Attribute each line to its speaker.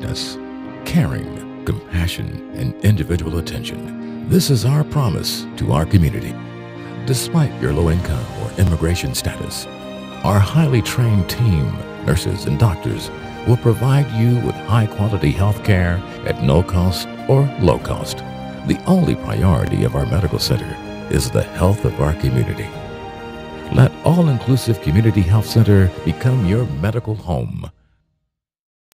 Speaker 1: kindness, caring, compassion, and individual attention. This is our promise to our community. Despite your low income or immigration status, our highly trained team, nurses, and doctors will provide you with high quality health care at no cost or low cost. The only priority of our medical center is the health of our community. Let All Inclusive Community Health Center become your medical home.